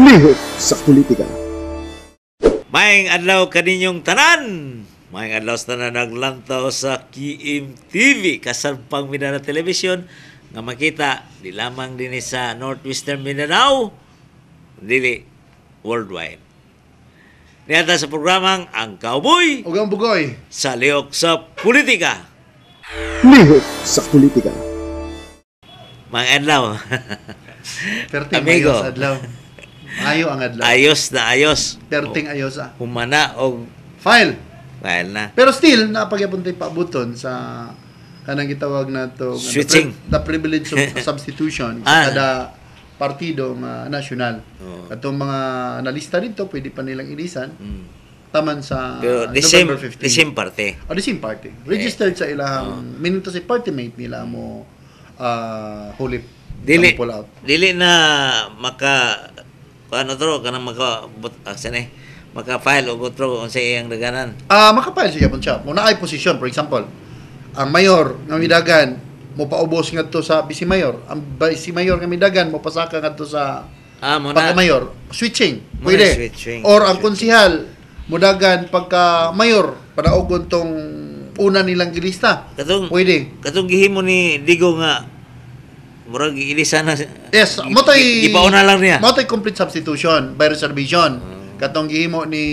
Lihok sa politika. Maayong adlaw kaninyong tanan. Maayong adlaw sa tanan naglantaw sa KMTV kasampang Mindanao Television nga makita di lamang din sa Northwestern Mindanao dili worldwide. Niyata sa programang Ang Cowboy Ug ang bugoy. sa Lihok sa Politika. Lihok sa politika. Mga adlaw. Perting Amigo. ayos adlaw. Ayo ang adlaw. ayos na ayos. Perting ayos ah. Humana og File. dahil na. Pero still napagyapon tay pabuton sa kanang gitawag nato Switching. the, pri- the privilege of substitution Ah. sa kada partido nga nasyonal. Oo. Atong mga nalista dito pwede pa nilang ilisan Mm. taman sa Pero the same, November 15. the same parte. Oh, the same party. Registered sa ilang minito sa party mate nila mo uh, hulip Dili, pull out. dili na maka ano to kanang maka but, ah, saan eh, maka file og otro unsa iyang daganan. Ah, makapile siya pun siya. Kung naay posisyon, for example, ang mayor nga midagan mo paubos ngadto sa vice mayor. Ang vice mayor nga midagan mo pasaka ngadto sa Ah, mo pagka na. mayor. Switching. Pwede. switching. Or ang konsihal mudagan pagka mayor padaogon tong una nilang gilista. Katong Pwede. katong gihimo ni Digo nga murag giilisa na. Yes, mo tay Gipauna lang niya. Mo tay complete substitution by reservation. Katong gihimo ni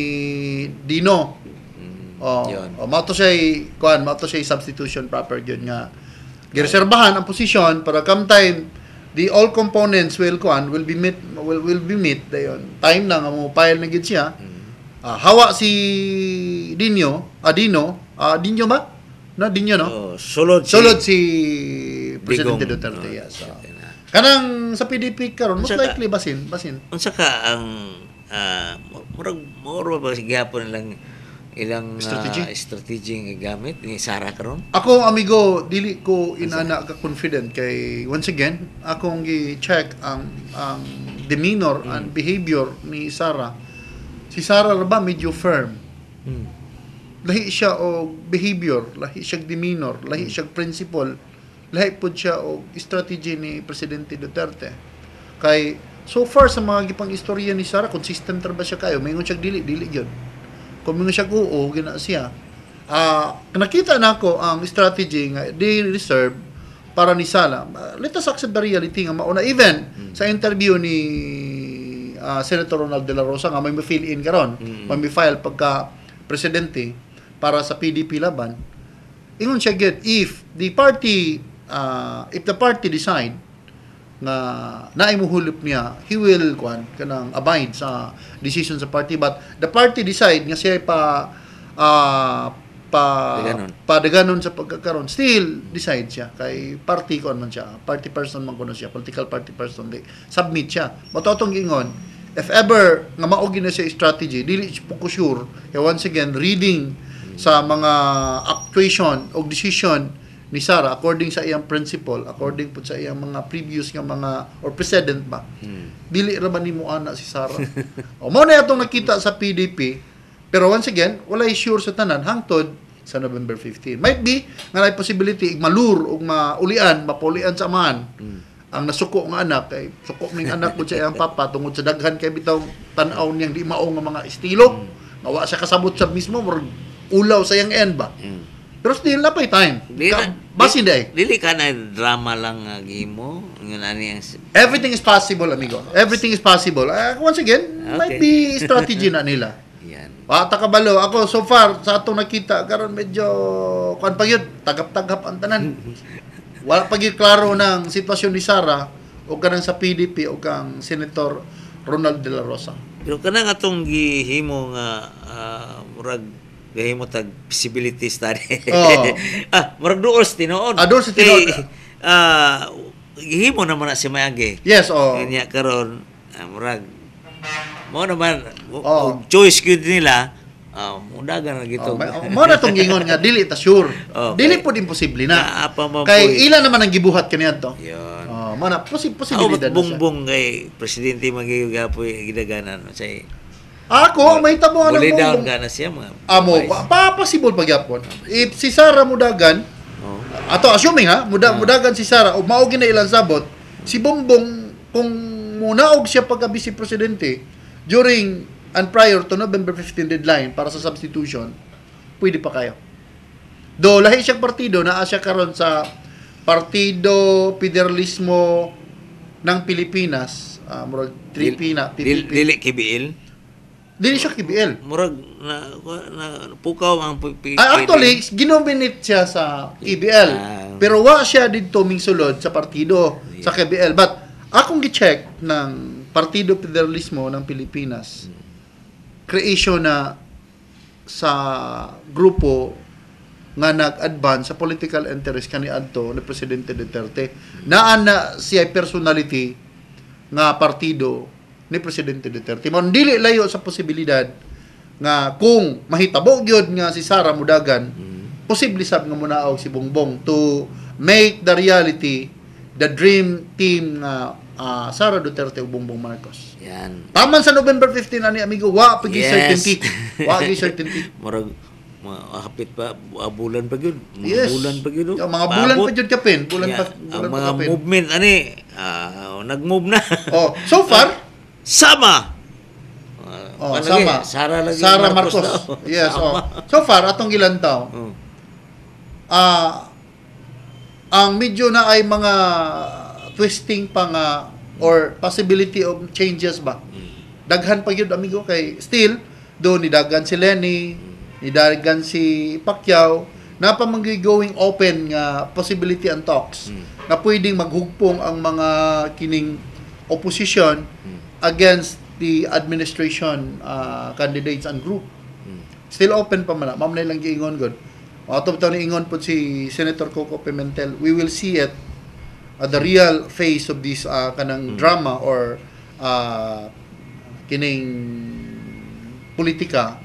Dino. Mm, Oh, yun. oh mao to siya kuan, mao to siya substitution proper gyud nga gireserbahan ang posisyon para come time the all components will kuan will be met will will be met dayon. Time na nga mo file na gid siya. Mm. Ah, hawa si Dino, ah Dino, ah Dino ba? Na Dino no? Oh, sulod si Sulod si Presidente Digong. Duterte, yes. So. na. Kanang sa PDP karon most Saka- likely basin, basin. Unsa ka ang ah, murag mura ba gihapon lang ilang Strategy? ah, strategy nga gamit ni Sara karon? Ako amigo dili ko inana ka confident kay once again akong gi-check ang ang demeanor and behavior ni Sara. Si Sara ra ba medyo firm. Hmm. Lahi siya og behavior, lahi siya og demeanor, lahi siya og principle, lahi pud siya og strategy ni Presidente Duterte. Kay so far sa mga gipang istorya ni Sara consistent ra ba siya kayo? Mayingon siya dili dili gyud. Kung mingon siya oo, gina siya. Ah, nakita na ako ang strategy nga they reserve para ni Sala. Let us accept the reality nga mauna even sa interview ni ah, Senator Ronald De La Rosa nga may fill in karon, Mm. may file pagka presidente para sa PDP laban. Ingon siya get if the party ah, if the party decide nga naay mo hulip niya he will kwan kanang abide sa decision sa party. But the party decide nga siya pa ah, pa Daganon. padaganon sa pagkakaroon still decide siya. Kay party kon man siya party person man kuno siya political party person di submit siya. Matotong gingon if ever nga maogi na siya strategy dili po sure. Kaya once again reading sa mga actuation o decision ni Sara according sa iyang principle according po sa iyang mga previous nga mga or precedent ba Hmm. dili ra ba nimo ana si Sara o mo na atong nakita sa PDP pero once again wala sure sa tanan hangtod sa November 15 might be nga may possibility malur ug maulian mapulian sa amahan ang nasuko nga anak kay suko ning anak ko sa iyang papa tungod sa daghan kay bitaw tan-aw niyang di mao nga mga estilo. Nga wa siya kasabot sa mismo murag ulaw sa iyang end ba. Hmm. Pero still napay time Di Ka- di- day Dili ka na drama lang nga gihimo. Yun ani ang s- Everything is possible, amigo. Everything is possible. Uh, once again, might Okay. be strategy na nila. yan. Bata kabalo, ako so far, sa atong nakita, karon medyo, kuan pa yun, tagap-tagap ang tanan. Wala pa yun klaro ng sitwasyon ni Sara, o kanang sa PDP, o kang Senator Ronald De La Rosa. Pero kanang atong gihimo nga ah, murag gahimo tag feasibility study. Oo. ah, murag duos tinuod. Ah, duos sa Kay, tinuod. Ah, gihimo naman na si Mayagi. Yes, o. Kanya karon ah, murag mo naman o- Oo. og choice gyud nila ah mudagan na gito. Oh, oh, mo na tong gingon nga dili ta sure. Okay. Dili pud imposible na. Naapa man Kay po'y- ilan naman ang gibuhat kaniya to. Yun. Oh, mo na posi posibilidad na siya. bungbong kay presidente magigapoy gidaganan say Ako, may tabo nga ng down bongbong. ka na siya mga Amo, advice. pa, pa possible pagyapon. If si Sara mudagan, Oh. ato assuming ha, muda, Ah. mudagan si Sara o mao na ilang sabot, si Bongbong kung munaog siya pagka vice presidente during and prior to November 15 deadline para sa substitution, pwede pa kayo. Do lahi siyang partido na siya karon sa Partido Federalismo ng Pilipinas, uh, murag Tripina, Dili, PPP. dili kibiil. Dili siya KBL. Murag na, na pukaw ang pi- Ah, actually, ginominate siya sa KBL. Ah. Pero wa siya dito mingsulod sa partido sa KBL. But akong gi-check ng Partido Federalismo ng Pilipinas, creation na sa grupo nga nag-advance sa political interest kani adto ni Presidente Duterte naa na siya personality nga partido ni Presidente Duterte. Mo dili layo sa posibilidad nga kung mahitabo gyud nga si Sara Mudagan, posible sab nga munaog si Bongbong to make the reality the dream team nga ah, Sara Duterte ug Bongbong Marcos. Yan. Taman sa November 15 ani amigo, wa pagi Yes. certainty. Wa pagi certainty. Murag hapit pa ah, bulan pa gyud. Mga Yes. bulan pa gyud. oh. Mga bulan Paabot. pa jud kapin, bulan Yeah, pa ang bulan pa mga kapin. movement ani ah, nag-move na. Oh, so far, Sama. Oh, palagi, sama. Sara lagi Sara Marcos. daw. Yes, oh. So far atong gilantaw, Oh. ah ang medyo na ay mga twisting pa nga or possibility of changes ba. Daghan pa yun, amigo, kay still, do ni Dagan si Lenny, ni Dagan si Pacquiao, na pa going open nga possibility and talks na pwedeng maghugpong ang mga kining opposition against the administration uh, candidates and group. Still open pa man. Ma'am na lang giingon gud. Ato bitaw ni ingon po si Senator Coco Pimentel, we will see it uh, the real face of this uh, kanang drama or uh, kining politika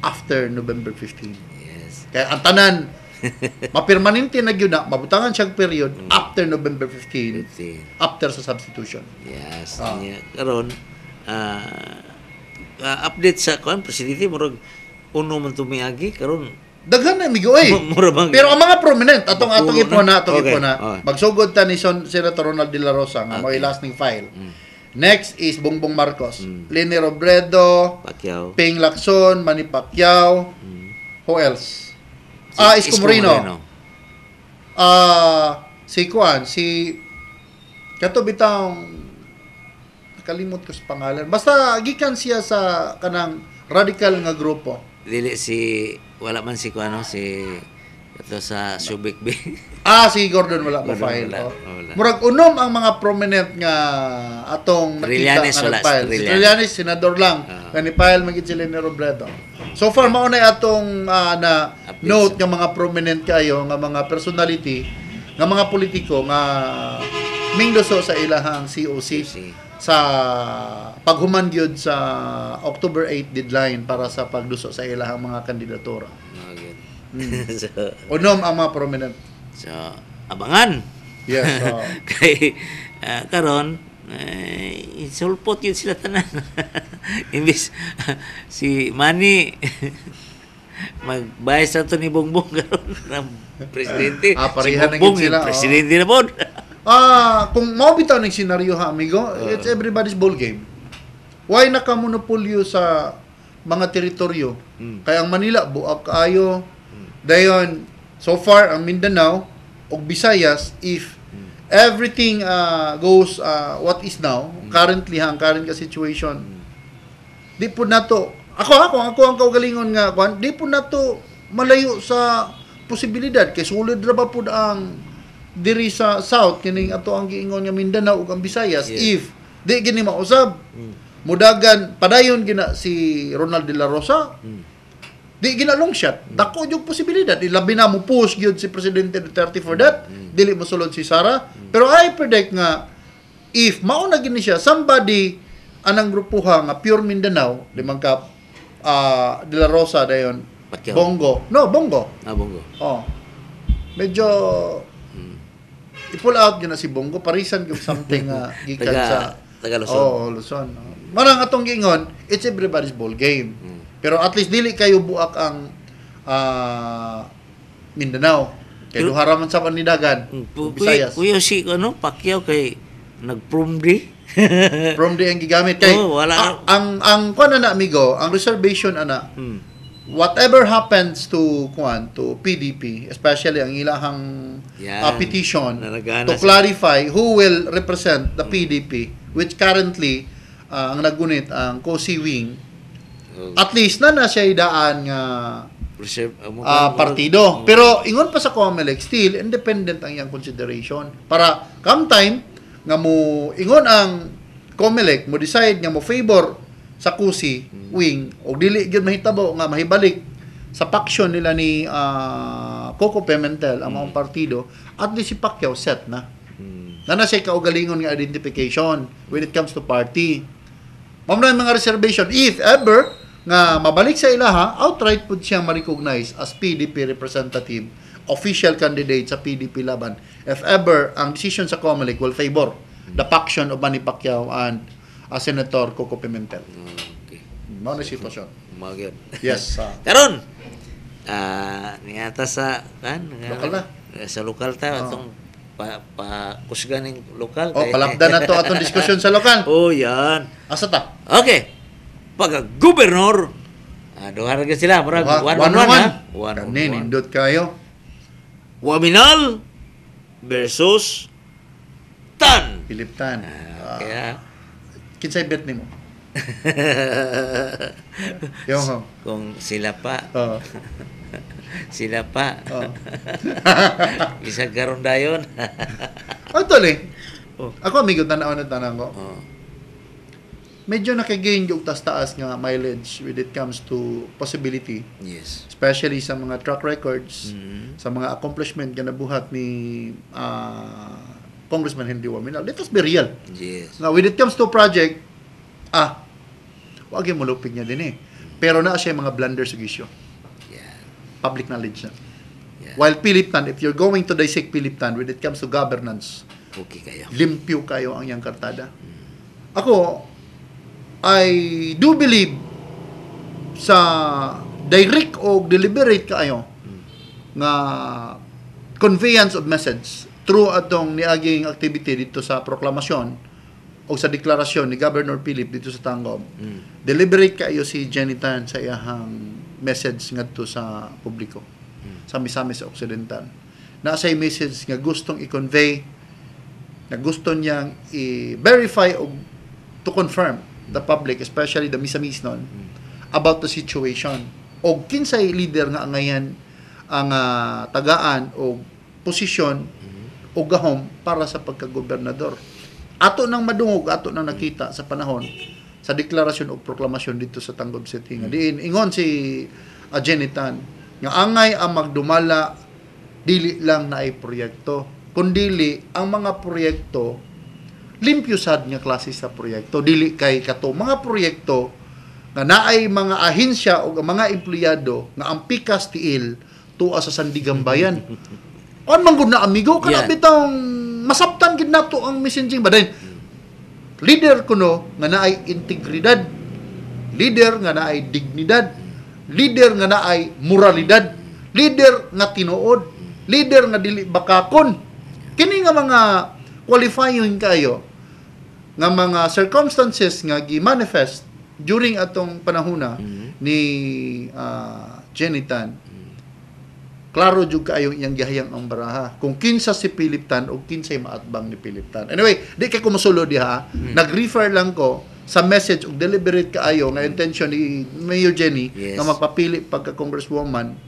after November 15. Yes. Kaya ang tanan mapirmanente na gyud na mabutangan siyang period after November 15 15. after sa substitution. Yes. Ah. Niya. Karon ah, ah, update sa kuan presidente murag uno man tumiagi karon Daghan na migo eh. Mura bang- Pero ang mga prominent atong atong Bakulo ipon na? na atong Okay. ipon na. Okay. Magsugod ta ni Son, Senator Ronald De La Rosa nga Okay. lasting file. Mm. Next is Bongbong Marcos, Mm. Leni Robredo, Pacquiao. Ping Lacson, Manny Pacquiao, Mm. who else? Ah, Isko Moreno. Ah, si Kuan, si kato bitang nakalimot ko sa pangalan. Basta gikan siya sa kanang radical nga grupo. Dili si wala man si kuano si ito sa Subic B. Ah, si Gordon wala pa Gordon file. wala, oh. wala. Murag unom ang mga prominent nga atong Trillanes nga wala, nag-file. Si Trillanes. Trillanes, senador lang. Kani file magit sila ni Robredo. So far mao na atong ah, na Updates. note nga mga prominent kayo nga mga personality nga mga politiko nga mingdoso sa ilahang COC sa paghuman gyud sa October 8 deadline para sa pagduso sa ilahang mga kandidatura. mga Hmm. so, Unom ang mga prominent. so abangan. Yes. oh. Kay ah, karon eh, insulpot yun sila tanan. Imbis si Manny magbayas na to ni Bongbong karon ng presidente. Ah, si Bongbong, sila, yung oh. presidente na po. Ah, kung mao bitaw ng senaryo ha, amigo, it's everybody's ball game. Why nakamonopolyo sa mga teritoryo? Mm. Kaya ang Manila buak kaayo. Dayon, so far ang Mindanao ug Visayas if everything uh, goes uh, what is now, currently ha, ang current ka situation. Di po nato ako ako ako ang kaugalingon nga kwan, di po nato malayo sa posibilidad kay sulod ra ba pud ang diri sa south kining ato ang giingon nga Mindanao ug ang Visayas Yeah. if di gini mausab mudagan padayon gina si Ronald de la Rosa Mm. Di gina long shot dako yung posibilidad ilabi na mo push gyud si presidente Duterte for that dili mo sulod si Sara pero I predict nga if mao na gini siya somebody anang grupuha nga pure Mindanao di man ka ah, de la Rosa dayon Pacquiao. Bongo no Bongo Ah, Bongo. Oh. Medyo i-pull out yun na si Bongo parisan yung something nga gikan sa taga Luzon. Oo, Luzon. Oh. Marang atong gingon, it's everybody's ball game. Mm. Pero at least dili kayo buak ang ah, Mindanao. Kay duha ra man sa panidagan. Mm, pu- Kuya, si ano, Pacquiao kay nag-prom di. From the ang gigamit kay Oh, wala a- ang ang kuan na amigo, ang reservation ana Hmm. whatever happens to kuan to PDP, especially ang ilahang Yan. uh, petition to siya. clarify who will represent the PDP which currently uh, ang nagunit ang COSI wing Oh, at least na na siya idaan nga reserve, uh, mo- ah, partido. Pero ingon pa sa COMELEC, still independent ang iyang consideration. Para come time nga mo ingon ang COMELEC mo decide nga mo favor sa kusi wing o dili gyud mahitabo nga mahibalik sa faction nila ni ah, Coco Pimentel ang mga partido at least si Pacquiao set na. Hmm. Na na siya kaugalingon nga identification when it comes to party. Yung mga reservation if ever nga mabalik sa ilaha, outright pud siyang ma-recognize as PDP representative, official candidate sa PDP laban. If ever ang decision sa COMELEC will favor the faction of Manny Pacquiao and uh, Senator Coco Pimentel. Okay. Mao na sitwasyon. Magod. Yes. ah. Karon, ah, niyata sa kan Lokal na. Sa lokal ta Oh. atong pa, pa kusgan ng lokal. oh, palapdan na to atong diskusyon sa lokal. oh, yan. Asa ta? Okay. Pag gobernador, ah, duha ra gyud sila, murag one one on on one, one. One nindot kayo. Waminal versus Tan. Philip Tan. Ah, Ah, kaya kinsay bet nimo? Yung ho. kung sila pa, Oh. sila pa. Oh. Isang karon dayon. Actually, Oh. ako amigo tanaw na tanang ko. oh. Medyo nakagain yung tas-taas nga mileage when it comes to possibility, Yes. especially sa mga track records, Mhm. sa mga accomplishment nga nabuhat ni ah, Congressman Henry Waminal. Let us be real. Yes. Now, when it comes to project, ah, wag yung mulupig niya din eh. Pero na siya yung mga blunders sa issue. Yeah. Public knowledge na. Yeah. While Philip Tan, if you're going to dissect Philip Tan when it comes to governance, Okay kayo. limpyo kayo ang iyang kartada. Ako, I do believe sa direct o deliberate kaayo nga conveyance of message through atong niaging activity dito sa proklamasyon o sa deklarasyon ni Governor Philip dito sa Tangom. Mm. Deliberate kayo si Jenny Tan sa iyahang message ngadto sa publiko sa Misamis Occidental. Na say message nga gustong i-convey na gusto niyang i-verify o to confirm the public, especially the Misamis nun, about the situation. O kinsay leader nga ngayon ang ah, tagaan o posisyon o gahom para sa pagkagobernador. Ato nang madungog, ato nang nakita sa panahon sa deklarasyon o proklamasyon dito sa Tanggol City. Nga diin ingon si uh, nga angay ang magdumala dili lang na ay proyekto kundili ang mga proyekto limpyo sad nga klase sa proyekto. Dili kay kato. Mga proyekto nga naay mga ahensya o mga empleyado nga ang pikas tiil tuwa sa Sandigan Bayan. On man gud na amigo kana Yeah. bitang masabtan gid nato ang messaging ba? Leader kuno nga naay integridad. Leader nga naay dignidad. Leader nga naay moralidad. Leader nga tinuod. Leader nga dili bakakon. Kini nga mga qualifying kayo nga mga circumstances nga gi-manifest during atong panahona Mhm. ni ah, Jenny Tan klaro jud kaayo iyang gihayang ang baraha kung kinsa si Philip Tan o kinsay maatbang ni Philip Tan anyway di kay ko mosulo diha Hmm. nag-refer lang ko sa message ug deliberate kaayo nga intention ni Mayor Jenny Yes. nga magpapili pagka congresswoman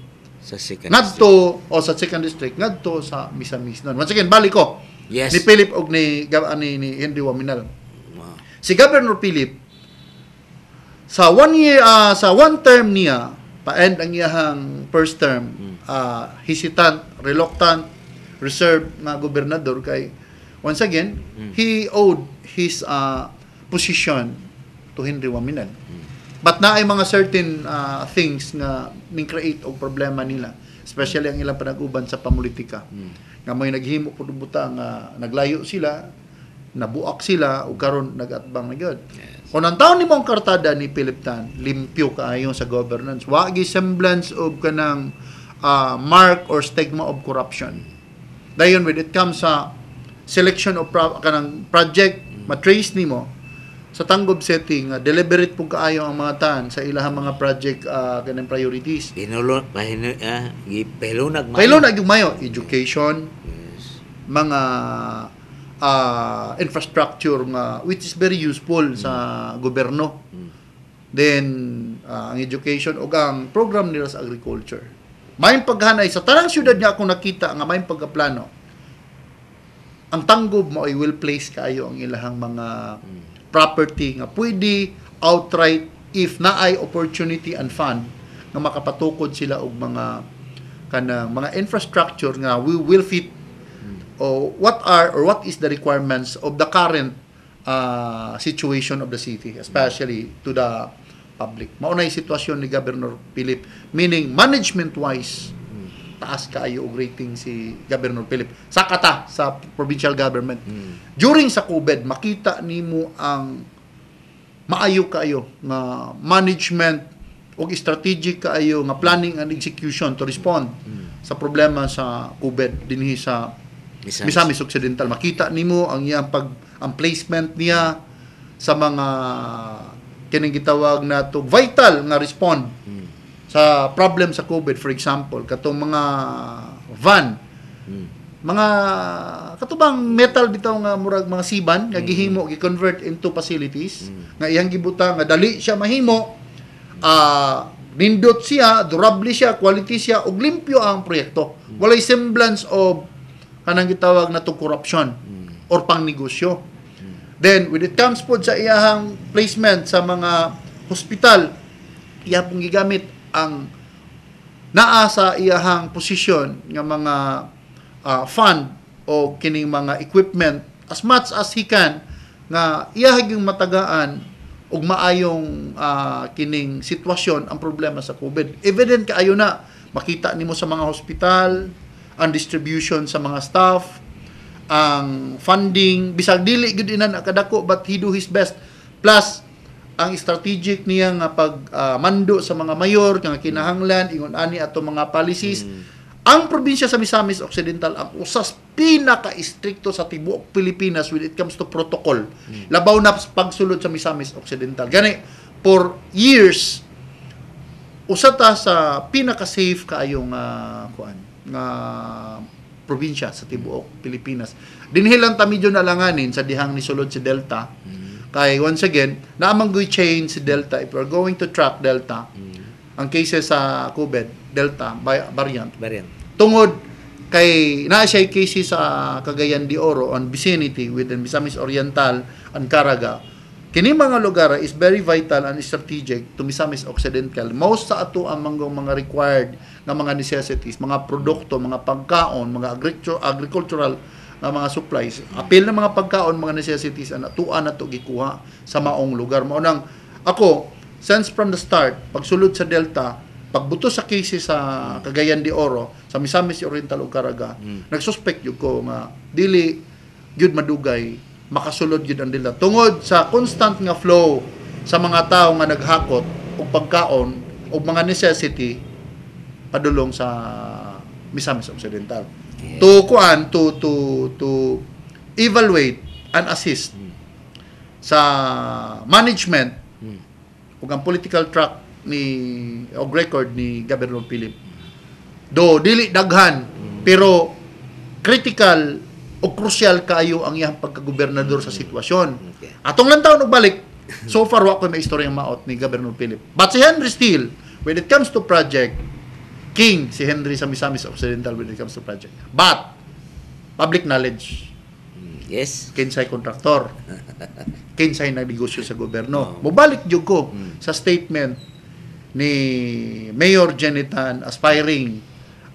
Sa second ngadto o sa second district ngadto sa Misamis nun once again balik ko Yes. ni Philip og ni ni, ni Henry Waminal. Si Governor Philip sa one year ah, sa one term niya pa-end ang iyahang first term ah, hesitant reluctant reserved nga gobernador kay once again he owed his ah, position to Henry Waminal. But na ay mga certain ah, things nga ning create og problema nila especially ang ilang panag-uban sa pamulitika. Nga may naghimo pud buta nga naglayo sila nabuak sila ug karon nagatbang na gyud kung ang taon ni mong kartada ni Philip Tan limpyo kaayo sa governance. Wa gi semblance of kanang ah, mark or stigma of corruption. Dayon when it comes sa selection of pro- kanang project matrace nimo sa tanggob setting nga deliberate pug kaayo ang mga tan sa ilahang mga project uh, kanang priorities. Pinulo, pahino, ah, ipelunag Kaylo na gyud mayo education, Yes. mga ah, infrastructure nga which is very useful sa gobyerno. Then ah, ang education ug ang program nila sa agriculture. May paghanay sa tanang syudad nga ako nakita nga may pagkaplano. Ang tanggob mo ay will place kayo ang ilahang mga property nga pwede outright if naay opportunity and fund nga makapatukod sila og mga kanang mga infrastructure nga we will fit o what are or what is the requirements of the current uh, situation of the city especially to the public? Maunay sitwasyon ni Governor Philip meaning management wise taas kaayo og rating si Governor Philip. Sa kata sa provincial government. During sa COVID makita nimo ang maayo kaayo nga management og strategic kaayo nga planning and execution to respond sa problema sa COVID dinhi sa Misamis. Misamis Occidental. Makita nimo ang iyang pag ang placement niya sa mga kining gitawag na to vital nga respond Mm. sa problem sa COVID for example katong mga van Mm. mga katubang metal bitaw nga murag mga siban nga gihimo gi-convert into facilities nga iyang gibuta nga dali siya mahimo ah nindot siya durable siya quality siya ug limpyo ang proyekto walay semblance of kanang gitawag na to corruption or pangnegosyo then when it comes po sa iyahang placement sa mga hospital iya pong gigamit ang naa sa iyahang posisyon nga mga ah, fund o kining mga equipment as much as he can nga iyahag matagaan og maayong ah, kining sitwasyon ang problema sa COVID. Evident kaayo na makita nimo sa mga hospital ang distribution sa mga staff ang funding. Bisag dili gud ina nakadako but he do his best. Plus ang strategic niya nga pag ah, mando sa mga mayor nga kinahanglan ingon ani ato mga policies. Ang probinsya sa Misamis Occidental ang usas pinaka istrikto sa tibuok Pilipinas when it comes to protocol. Labaw na pagsulod sa Misamis Occidental. Gani for years usa ta sa pinaka safe kaayo nga kuan nga probinsya sa tibuok Pilipinas. Dinhi lang ta medyo nalanganin sa dihang ni sulod si Delta. Kay once again, naamang goy chain si Delta if we're going to track Delta. Ang cases sa COVID, Delta by variant. Barian. Tungod kay naa siya cases sa Cagayan de Oro on vicinity within Misamis Oriental and Caraga. Kini mga lugar is very vital and strategic to Misamis Occidental. Most sa ato ang mga, mga required nga mga necessities, mga produkto, mga pagkaon, mga agricultural nga mga supplies. Apil na mga pagkaon, mga necessities ang atuan na to gikuha sa maong lugar. Mao nang ako since from the start pagsulod sa Delta pagbuto sa cases sa Cagayan de Oro sa Misamis Oriental ug Caraga nagsuspect jud ko nga dili gyud madugay makasulod gyud ang dila. Tungod sa constant nga flow sa mga tao nga naghakot og pagkaon og mga necessity padulong sa Misamis Occidental. To kuan to to to evaluate and assist sa management ug ang political track ni og record ni Governor Philip. Do dili daghan pero critical o crucial kayo ang iyang pagkagobernador sa sitwasyon. Okay. atong lang taon balik so far wa ko may istorya maot ni Governor Philip. But si Henry Steele when it comes to project king si Henry sa Misamis Occidental when it comes to project. But public knowledge. Mm, Yes. kinsay kontraktor. Kinsay nagnegosyo sa gobyerno. Mobalik jud ko sa statement ni Mayor Jenitan aspiring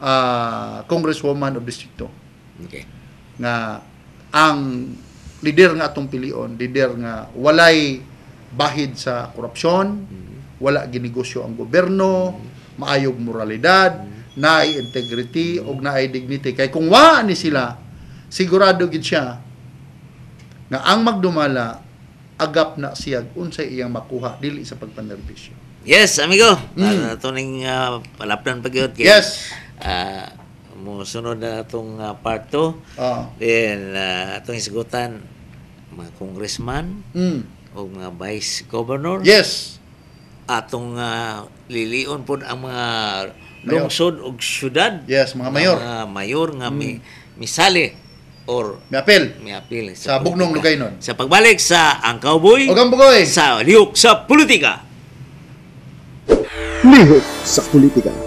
ah, congresswoman of distrito. Okay. Nga ang leader nga atong pilion leader nga walay bahid sa korupsyon wala ginegosyo ang gobyerno maayog moralidad naay integrity ug naay dignity kay kung wa ni sila sigurado gid siya nga ang magdumala agap na siya unsay iyang makuha dili sa pagpanerbisyo Yes, amigo. Mm. Uh, ito ning uh, palapdan pagyod kay. yes Ah, mo sunod na atong uh, part 2. ah Then uh, atong isgutan mga congressman Mm. o mga vice governor Yes. atong ah, lilion po ang mga Mayor. lungsod o syudad Yes, mga mayor. mga mayor nga mi, misali or May apel. miapil Sa Bugnong politika. Lugaynon. sa pagbalik sa ang cowboy O Gambugoy. sa liuk sa politika Lihok sa politika.